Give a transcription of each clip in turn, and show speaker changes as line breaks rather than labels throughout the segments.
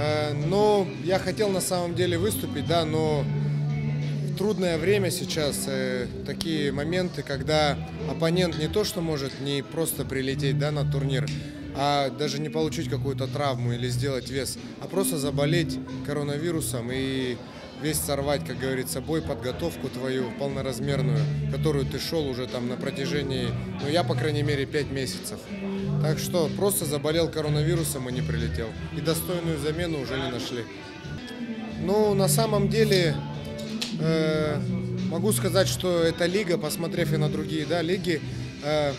Э, Ну, я хотел на самом деле выступить, да, но трудное время сейчас, э, такие моменты, когда оппонент не то, что может не просто прилететь, да, на турнир, а даже не получить какую-то травму или сделать вес, а просто заболеть коронавирусом и весь сорвать, как говорится, бой, подготовку твою полноразмерную, которую ты шел уже там на протяжении, ну я, по крайней мере, 5 месяцев. Так что просто заболел коронавирусом и не прилетел. И достойную замену уже не нашли. Ну, на самом деле, э, могу сказать, что эта лига, посмотрев и на другие да, лиги, э,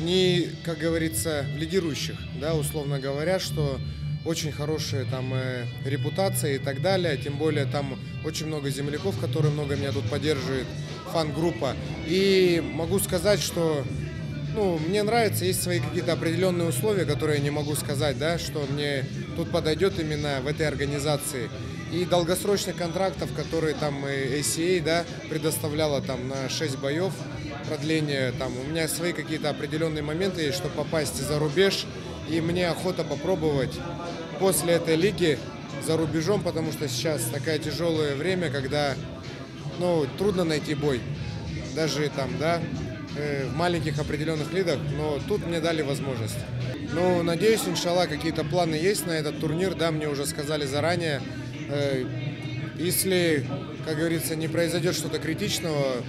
не, как говорится, лидирующих, да, условно говоря, что очень хорошая там э, репутация и так далее, тем более там очень много земляков, которые много меня тут поддерживают, фан-группа. И могу сказать, что ну, мне нравится, есть свои какие-то определенные условия, которые я не могу сказать, да, что мне тут подойдет именно в этой организации. И долгосрочных контрактов, которые там ACA, да, предоставляла там на 6 боев продление, там у меня свои какие-то определенные моменты есть, чтобы попасть за рубеж, и мне охота попробовать после этой лиги за рубежом, потому что сейчас такое тяжелое время, когда, ну, трудно найти бой, даже там, да, э, в маленьких определенных лидах, но тут мне дали возможность. Ну, надеюсь, иншаллах, какие-то планы есть на этот турнир, да, мне уже сказали заранее. Если, как говорится, не произойдет что-то критичного,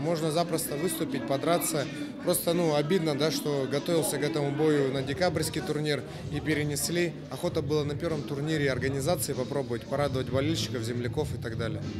можно запросто выступить, подраться. Просто, ну, обидно, да, что готовился к этому бою на декабрьский турнир и перенесли. Охота была на первом турнире организации попробовать, порадовать болельщиков, земляков и так далее.